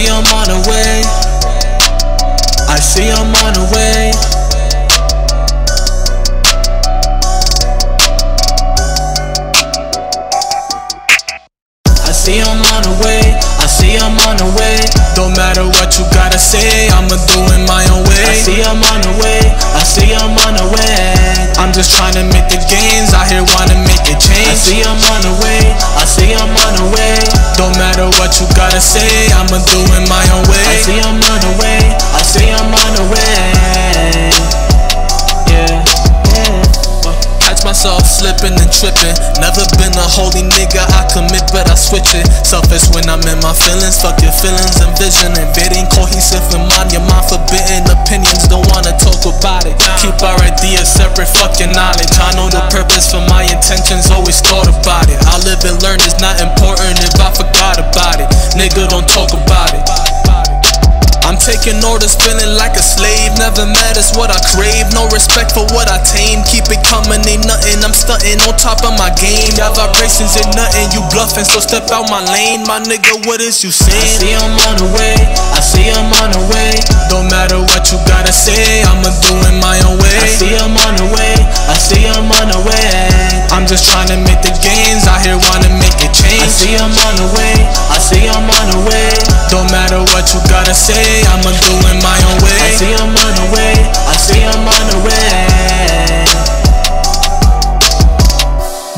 him on the way. I see him on the way. I see him on the way. I see him on the way. Don't matter what you gotta say, I'ma do it my own way. I see him on the way. I see him on the way. I'm just trying to make the gains. Out here wanna make a change. I see him on the way. I see him on the way. Don't matter what you gotta say, I'ma do it my own way. I see him on the way. I see him on the way. Yeah, yeah. Catch myself slipping and tripping. Never been a holy nigga, I commit, but I switch it. Selfish when I'm in my feelings. Fuck your feelings and vision. And bidding cohesive in mind. Your mind forbidden opinions, don't wanna talk about it. Keep our ideas separate, fuck your knowledge. I know the purpose for my intentions, always thought about it. I live and learn, it's not important if I forgot about it. Nigga, don't taking orders, feeling like a slave. Never matters what I crave. No respect for what I tame. Keep it coming, ain't nothing. I'm stunting on top of my game. Y'all vibrations ain't nothing. You bluffing, so step out my lane. My nigga, what is you saying? I see I'm on the way. I see I'm on the way. Don't matter what you gotta say. I'ma do it my own way. I see him on the way. I see him on the way. I'm just trying to make the gains. I here wanna make a change. I see him on the way. I see I'm on the way. Don't matter what you gotta say. I'ma do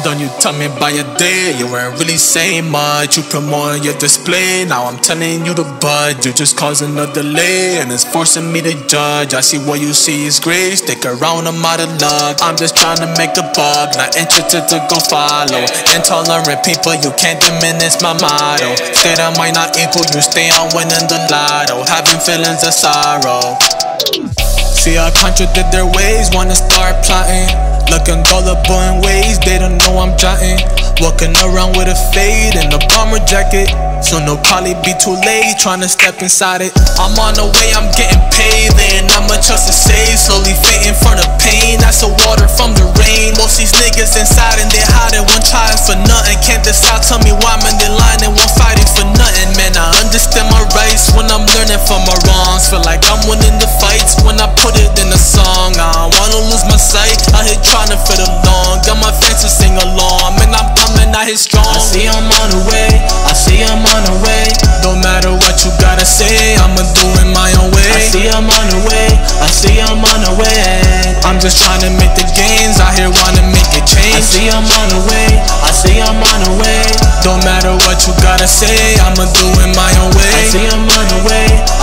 Don't you tell me by your day, you weren't really saying much. You promoting your display, now I'm telling you to bud. you're just causing a delay, and it's forcing me to judge. I see what you see is great, stick around, I'm out of luck. I'm just trying to make a buck, not interested to go follow. Intolerant people, you can't diminish my motto. Say that might not equal, you stay on winning the lotto. Having feelings of sorrow. See, I contradict their ways, wanna start plotting. Looking gullible in ways they don't know I'm jotting. Walking around with a fade and a bomber jacket. So no probably be too late trying to step inside it. I'm on the way, I'm getting paid. Then not much else to say. Slowly fading from the pain. That's the water from the rain. Most these niggas inside and they hiding, one trying for nothing. Can't decide, tell me why man they lying and one fighting for nothing. Man, I understand my rights when I'm learning from my wrongs. Feel like I'm winning the fights when I put it in a song. I don't wanna lose my sight. I hit strong. I see him on the way. I see him on the way. Don't matter what you gotta say. I'ma do it my own way. I see him on the way. I see him on the way. I'm just trying to make the gains. I here wanna make a change. I see him on the way. I see him on the way. Don't matter what you gotta say. I'ma do it my own way. I see him on the way. I see him on the way.